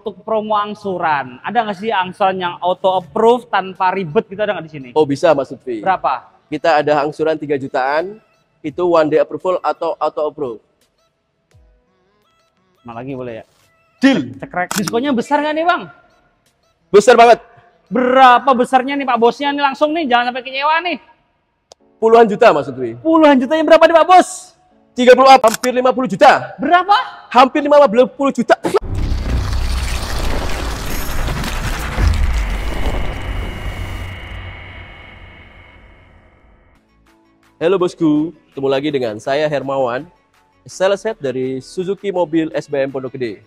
untuk promo angsuran, ada nggak sih angsuran yang auto approve tanpa ribet gitu ada nggak di sini? Oh bisa Mas Lutfi. Berapa? Kita ada angsuran 3 jutaan, itu one day approval atau auto approve. Nah lagi boleh ya? Deal. Cekrek. Diskonnya besar nggak nih bang? Besar banget. Berapa besarnya nih pak bosnya nih langsung nih, jangan sampai kecewa nih. Puluhan juta Mas Lutfi. Puluhan jutanya berapa nih pak bos? 30 up, hampir 50 juta. Berapa? Hampir 50 juta. Halo bosku, ketemu lagi dengan saya Hermawan, sales head dari Suzuki Mobil SBM Pondok Gede.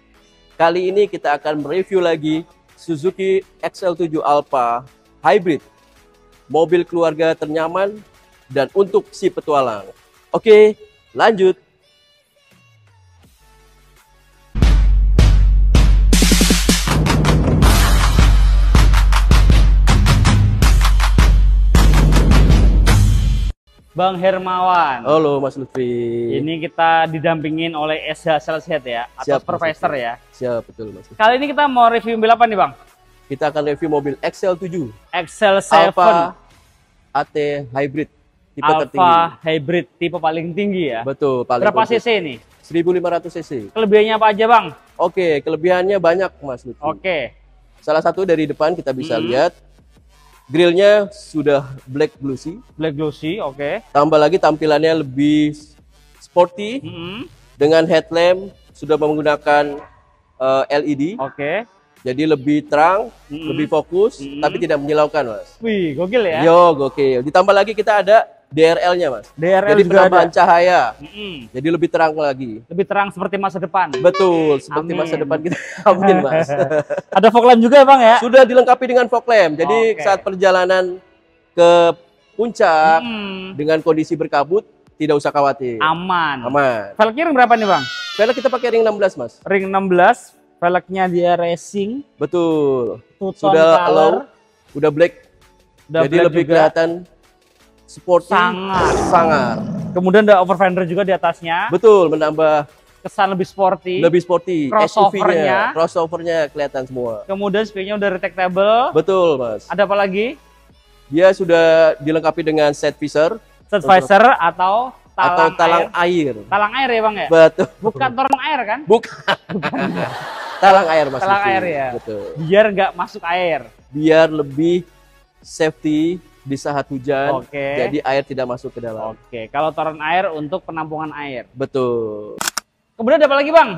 Kali ini kita akan mereview lagi Suzuki XL7 Alpha Hybrid, mobil keluarga ternyaman dan untuk si petualang. Oke, lanjut. Bang Hermawan. Halo Mas Lutfi. Ini kita didampingin oleh SH Sales Head ya, atau Siap, Lutfi. ya. Siap, betul Mas. Lutfi. Kali ini kita mau review mobil apa nih bang? Kita akan review mobil XL7 Excel 7 Alpha AT Hybrid tipe tertinggi. Alpha Hybrid tipe paling tinggi ya. Betul, paling Berapa komplit. cc nih? 1500 cc. Kelebihannya apa aja bang? Oke, kelebihannya banyak Mas Lutfi. Oke. Salah satu dari depan kita bisa Hmm. lihat grillnya sudah black glossy. Black glossy, oke. Tambah lagi tampilannya lebih sporty Mm-mm, dengan headlamp sudah menggunakan eh, LED. Oke. Jadi lebih terang, Mm-mm. lebih fokus, Mm-mm. tapi tidak menyilaukan, Mas. Wih, gokil ya. Yo, gokil. Ditambah lagi kita ada DRL-nya, Mas. DRL Jadi juga ada. penambahan cahaya. Mm-mm. Jadi lebih terang lagi. Lebih terang seperti masa depan. Betul, seperti Amin. masa depan kita. Amin, Mas. Ada fog lamp juga ya bang ya? Sudah dilengkapi dengan fog lamp. Jadi Oke. saat perjalanan ke puncak Mm, dengan kondisi berkabut tidak usah khawatir. aman. Aman. Velgnya ring berapa nih bang? Velg kita pakai ring 16, Mas. Ring 16. Velgnya dia racing. Betul. Sudah color. low, udah black. Udah jadi black lebih juga. kelihatan sporty, Sangar. sangar. Kemudian ada overfender juga di atasnya. Betul, menambah Kesan lebih sporty. lebih sporty. Crossover-nya. SUV-nya, crossovernya kelihatan semua. Kemudian spionnya udah retractable. Betul, Mas. Ada apa lagi? Dia sudah dilengkapi dengan set visor Set visor atau talang, atau talang air. air. Talang air ya bang ya? Betul. Bukan torong air kan? Bukan. talang air Mas. Talang air ya. Betul. Biar nggak masuk air. Biar lebih safety di saat hujan. Oke. Jadi air tidak masuk ke dalam. Oke, kalau toron air untuk penampungan air. Betul. Kemudian ada apa lagi bang?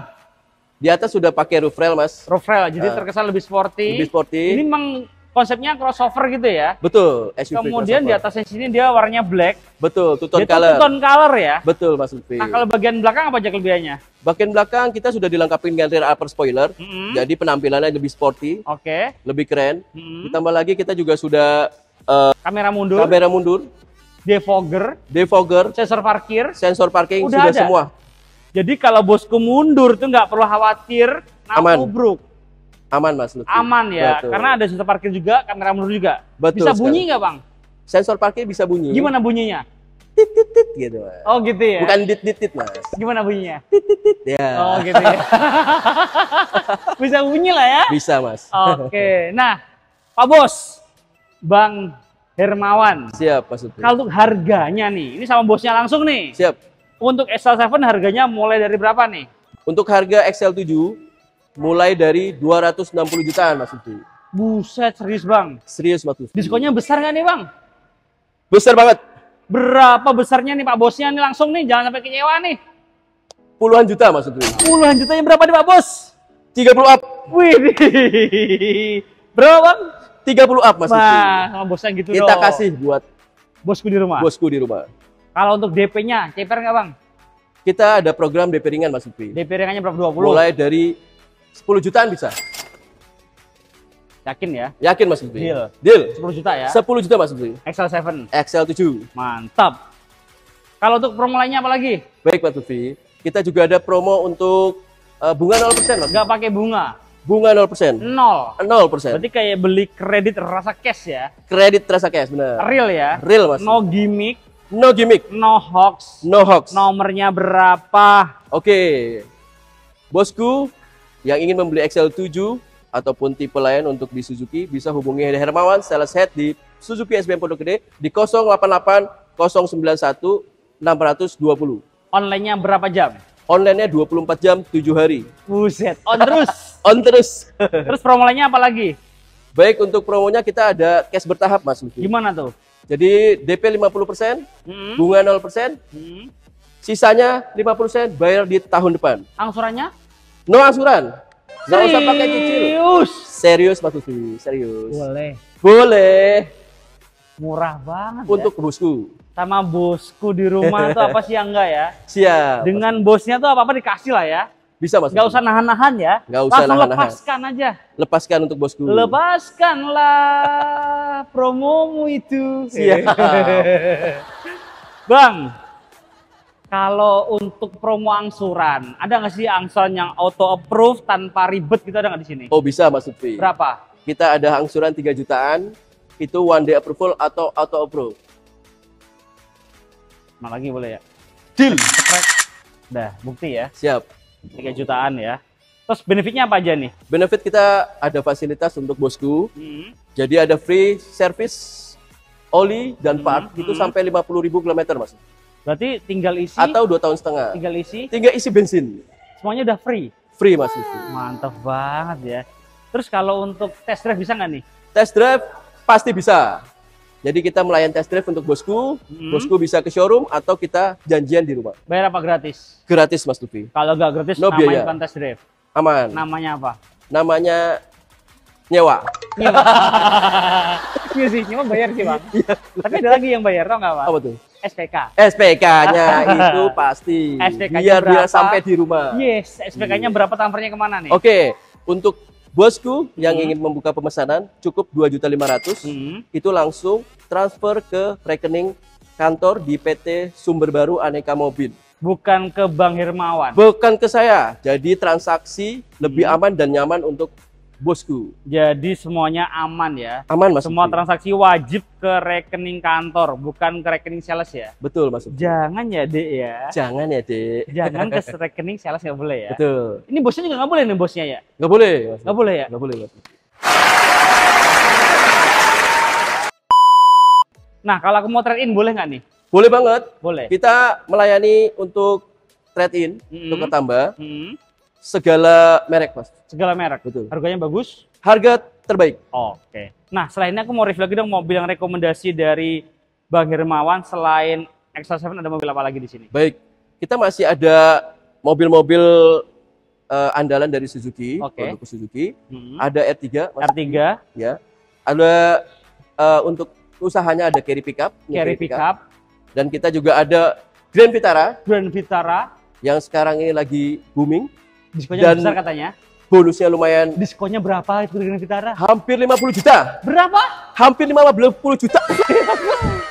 Di atas sudah pakai roof rail Mas. Roof rail, jadi Ah. terkesan lebih sporty. Lebih sporty. Ini memang konsepnya crossover gitu ya. Betul. SUV Kemudian di crossover. atasnya sini dia warnanya black. Betul. Two tone Dia tuh color. two-tone color ya. Betul Mas Lutfi. Nah kalau bagian belakang apa aja kelebihannya? Bagian belakang kita sudah dilengkapi dengan rear upper spoiler. Mm-mm. Jadi penampilannya lebih sporty, Oke. lebih keren. Mm-mm. Ditambah lagi kita juga sudah Kamera mundur, kamera mundur, defogger, defogger, sensor parkir. sensor parking Udah sudah ada? semua. Jadi kalau bosku mundur tuh nggak perlu khawatir Aman. Aman Mas Lutfi. Aman ya, Betul. karena ada sensor parkir juga, kamera mundur juga. Betul Bisa sekali. bunyi nggak bang? Sensor parkir bisa bunyi. Gimana bunyinya? Tit tit tit gitu Mas. Oh gitu ya. Bukan dit dit dit Mas. Gimana bunyinya? Ya. Oh gitu ya. Bisa bunyi lah ya. Bisa Mas. Oke. Nah, Pak Bos, Bang Hermawan. Siap Mas Lutfi. Kalau untuk harganya nih, ini sama bosnya langsung nih. Siap. Untuk XL7 harganya mulai dari berapa nih? Untuk harga XL7 mulai dari 260 jutaan Mas Lutfi. Buset, serius Bang. Serius Mas Lutfi. Diskonnya besar nggak nih Bang? besar banget. Berapa besarnya nih Pak Bosnya nih langsung nih, jangan sampai kecewa nih. Puluhan juta Mas Lutfi. Puluhan jutanya berapa nih Pak Bos? 30 up. Wih, berapa Bang? 30 up Mas. Wah, sama bosnya gitu Kita dong. kasih buat bosku di rumah. bosku di rumah. Kalau untuk DP-nya, ceper nggak Bang? Kita ada program DP ringan Mas Lutfi. DP ringannya berapa? 20? Mulai dari 10 jutaan bisa. Yakin ya? Yakin Mas Lutfi? Deal. Deal. 10 juta ya? 10 juta Mas Lutfi. XL7. XL7. Mantap. Kalau untuk promo lainnya apa lagi? Baik Mas Lutfi. Kita juga ada promo untuk eh, bunga 0% Mas. Nggak pakai bunga. Bunga 0%. Nol. 0%. Berarti kayak beli kredit rasa cash ya? Kredit terasa cash benar. Real ya? Real Mas. No gimmick, No gimmick, no hoax. no hoax. Nomornya berapa? Oke. Bosku, Yang ingin membeli XL7 ataupun tipe lain untuk di Suzuki bisa hubungi Hermawan sales head di Suzuki SBM Pondok Gede di 088 091 620. Online-nya berapa jam? Online-nya 24 jam 7 hari. Buset, on terus. On terus. terus promo lainnya apa lagi? Baik untuk promonya kita ada cash bertahap Mas. Gimana tuh? Jadi DP 50%, Hmm. bunga 0%, Hmm. sisanya 50% bayar di tahun depan. Angsurannya? No angsuran. Nggak usah pakai cicil. Serius? Serius Mas Lutfi, serius. Boleh. Boleh Murah banget untuk ya. bosku. Sama bosku di rumah tuh apa sih yang enggak ya? Siap. Dengan bosnya tuh apa-apa dikasih lah ya. bisa Mas. Lutfi. usah nahan-nahan ya. Nggak usah Langsung nahan-nahan. lepaskan aja. Lepaskan untuk bosku. Lepaskanlah promomu itu. Siap. Bang, kalau untuk promo angsuran, ada nggak sih angsuran yang auto approve tanpa ribet gitu ada nggak di sini? Oh bisa Mas Lutfi. Berapa? Kita ada angsuran 3 jutaan. Itu one day approval atau auto approve. Nah lagi boleh ya? Deal. Cekrek. Udah, bukti ya. Siap. 3 jutaan ya. Terus benefitnya apa aja nih? Benefit kita ada fasilitas untuk bosku. Hmm. Jadi ada free service oli dan Hmm, part itu hmm. sampai 50.000 km Mas. Berarti tinggal isi, Atau dua tahun setengah. tinggal isi, Tinggal isi bensin. semuanya udah free. Free Mas itu. Mantap banget ya. Terus kalau untuk test drive bisa nggak nih? Test drive pasti bisa. Jadi kita melayan test drive untuk bosku. Hmm. Bosku bisa ke showroom atau kita janjian di rumah. Bayar apa gratis? Gratis Mas Lufi. Kalau nggak gratis, No namanya biaya. bukan test drive. Aman. Namanya apa? Namanya nyewa. Nyewa. Iya sih, nyewa bayar sih bang. Tapi ada lagi yang bayar, tau nggak pak? Apa tuh? SPK. SPK-nya itu pasti. SPK-nya biar dia berapa? sampai di rumah. Yes, SPK-nya berapa transfernya ke mana nih? Oke, untuk bosku yang Hmm. ingin membuka pemesanan cukup 2.500 Hmm. itu langsung transfer ke rekening kantor di PT Sumber Baru Aneka Mobil. Bukan ke Bang Hermawan. Bukan ke saya. Jadi transaksi lebih Hmm. aman dan nyaman untuk bosku. Jadi semuanya aman ya. Aman Mas. Semua transaksi wajib ke rekening kantor, bukan ke rekening sales ya. Betul Mas. Jangan ya dek ya. Jangan ya, Dek. Jangan ke rekening sales nggak boleh ya. Betul. Ini bosnya juga nggak boleh nih bosnya ya. Nggak boleh. Nggak boleh ya. Nggak boleh, Mas. Nah kalau aku mau trade in boleh nggak nih? Boleh banget. Boleh. Kita melayani untuk trade in, Hmm. untuk tambah Hmm. Segala merek, Mas. Segala merek. Betul. Harganya bagus. Harga terbaik. Oke. Nah, selain ini aku mau review lagi dong mobil yang rekomendasi dari Bang Hermawan selain XL7 ada mobil apa lagi di sini? Baik. Kita masih ada mobil-mobil eh, andalan dari Suzuki, Oke. produk Suzuki. Hmm. Ada R3, Mas. R3, ya. Ada eh, untuk usahanya ada carry pickup, ini carry pickup, dan kita juga ada Grand Vitara Grand Vitara, yang sekarang ini lagi booming. Diskonnya Dan- besar katanya. Bonusnya lumayan Diskonnya berapa itu Grand Vitara? hampir 50 juta. Berapa? Hampir 50 juta.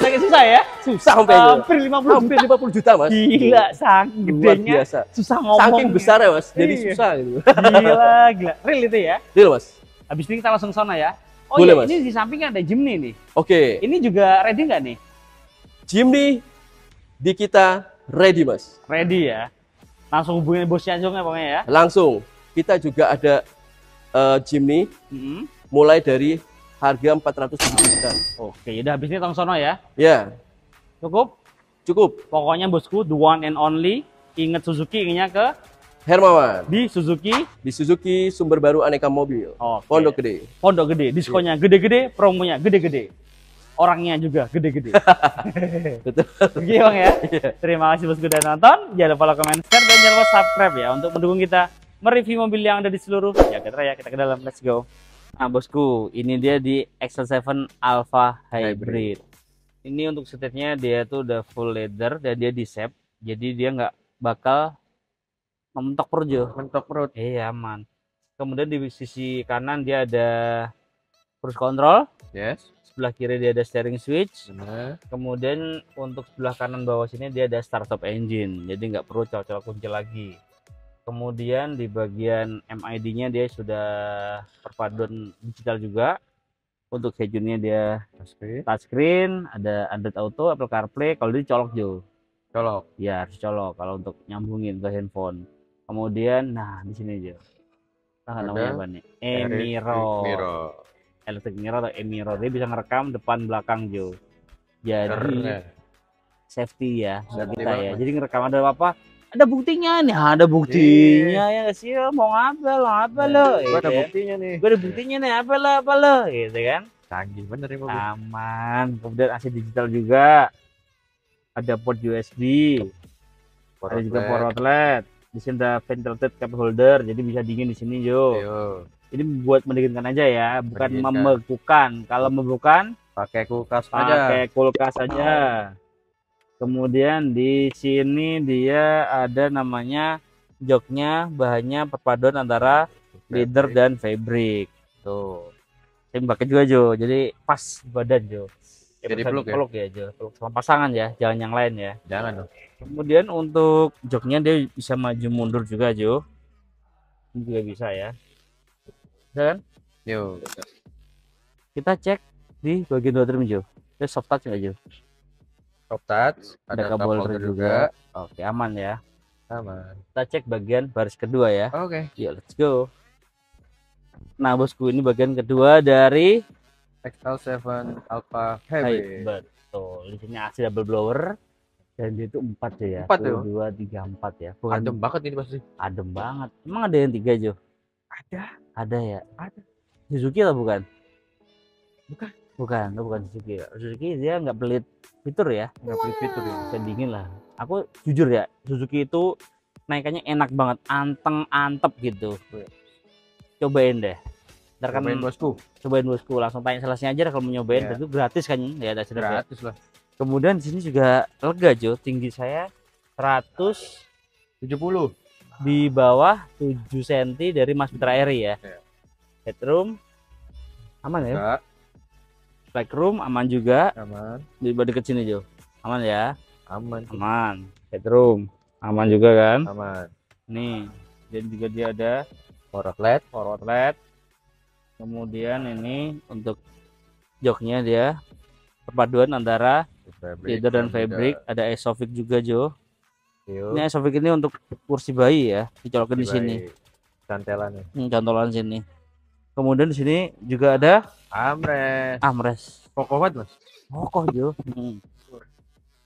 Lagi susah ya? Susah sampai itu. Hampir 50 Hampir juta. 50 juta, Mas. Gila, saking Luar gedenya. biasa. Susah ngomong. Saking besar ya, Mas. Jadi Iya. susah gitu. Gila, gila. Real itu ya. Deal, Mas. Habis ini kita langsung sana ya. Oh Boleh, iya, Mas. ini di sampingnya ada Jimny nih. Oke. Ini juga ready nggak nih? Jimny di kita ready, Mas. Ready ya. Langsung hubungin bosnya aja nggak pokoknya ya. Langsung. Kita juga ada eh, Jimny Hmm. mulai dari harga 470 juta. Oke, udah habis ini tong sono ya. Ya, Cukup. cukup. Pokoknya bosku, the one and only. Ingat Suzuki inginnya ke Hermawan di Suzuki. di Suzuki Sumber Baru Aneka Mobil. Oke. Pondok Gede. Pondok gede, diskonnya gede-gede, promonya gede-gede. Orangnya juga gede-gede. Betul. Oke bang ya. Terima kasih bosku udah nonton. Jangan lupa like, comment, share, dan jangan lupa subscribe ya untuk mendukung kita mereview mobil yang ada di seluruh jagat raya. Kita ke dalam, let's go. Nah bosku, ini dia di XL7 Alpha Hybrid. Ini untuk setirnya dia tuh udah full leather dan dia di shape, jadi dia nggak bakal mentok perut Jo. Mentok perut. Iya aman. Kemudian di sisi kanan dia ada cruise control, Yes. sebelah kiri dia ada steering switch, Benar. Kemudian untuk sebelah kanan bawah sini dia ada start stop engine, jadi nggak perlu colok-colok kunci lagi. Kemudian di bagian MID-nya dia sudah perpaduan digital juga. Untuk sejunnya dia Oke. touchscreen, ada Android Auto, Apple CarPlay. Kalau dia colok Jo, Colok. ya harus colok kalau untuk nyambungin ke handphone. Kemudian, nah di sini Jo, Nah, namanya apa nih? Emiro. Electric Mirror atau Emiro. Dia bisa ngerekam depan belakang Jo. Jadi Keren. safety ya buat kita ya. Jadi ngerekam ada apa? Ada buktinya nih, ada buktinya ya nggak sih mau ngapel, lo ngapel lo. Ada gitu ya. buktinya nih. Gue ada buktinya nih, apa lo, apa lo, gitu kan? Canggih bener ya mobil. Aman. Kemudian AC digital juga. Ada port USB, ada juga port outlet. Di sini ada ventilated cup holder, jadi bisa dingin di sini Jo. Yo, Ini buat mendinginkan aja ya, bukan Mendinginkan. membekukan. Kalau membekukan pakai kulkas aja. pakai kulkas aja. Kemudian di sini dia ada namanya joknya bahannya perpaduan antara leather dan fabric. Tuh. Saya pakai juga Jo, jadi pas badan Jo. Jadi bisa peluk ya? ya Jo, peluk sama pasangan ya, jangan yang lain ya. Jangan dong. Kemudian untuk joknya dia bisa maju mundur juga Jo. Ini juga bisa ya. Dan Yo. kita cek di bagian dua trim Jo. Soft touch nggak Jo? Soft touch, Ada ada, kabel holder juga. Oke aman ya. Aman. Kita cek bagian baris kedua ya. Oke. Yuk let's go. Nah bosku ini bagian kedua dari XL7 Alpha Hai, Heavy. betul. Di sini AC double blower dan dia itu empat ya. Empat tuh? Dua tiga empat ya. Bukan Adem banget ini pasti. adem banget. Emang ada yang tiga Jo? Ada. Ada ya. Ada. Suzuki atau bukan? Bukan. Bukan, itu bukan Suzuki. Suzuki dia nggak pelit fitur ya. Nggak beli fitur ya. Dingin lah. Aku jujur ya, Suzuki itu naikannya enak banget, anteng antep gitu. Cobain deh. Ntar kan Cobain bosku. cobain bosku langsung tanya salesnya aja kalau mau nyobain Iya. itu gratis kan ya ada ya. Gratis lah. kemudian di sini juga lega Jo tinggi saya 100 70. Di bawah 7 cm dari Mas Putra Eri ya Iya. headroom aman ya Enggak. legroom aman juga Aman. di bawah deket sini Jo aman ya Aman. aman headroom aman juga kan Aman. nih dan juga dia ada Power outlet. power outlet kemudian ini untuk joknya dia perpaduan antara leather dan fabric ada Isofix juga Jo Yo. ini Isofix ini untuk kursi bayi ya dicolokin di sini Cantelannya. hmm, cantolan sini kemudian di sini juga ada Amres. armrest Kokoh banget mas. kokoh Jo Hmm.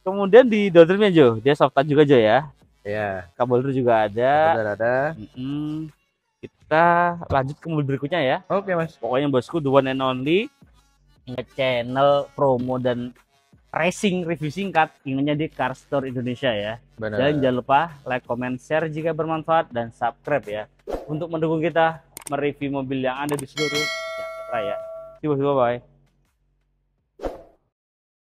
kemudian di doortrimnya Jo dia soft touch juga Jo ya Iya. kabel itu juga ada Benar ada. Mm-mm. kita lanjut ke mobil berikutnya ya Oke mas. pokoknya bosku the one and only channel promo dan racing review singkat ingatnya di Car Store Indonesia ya Benar. dan jangan lupa like, comment, share jika bermanfaat dan subscribe ya untuk mendukung kita mereview mobil yang ada di seluruh jagat raya. Bye bye.